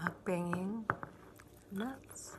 mukbanging nuts.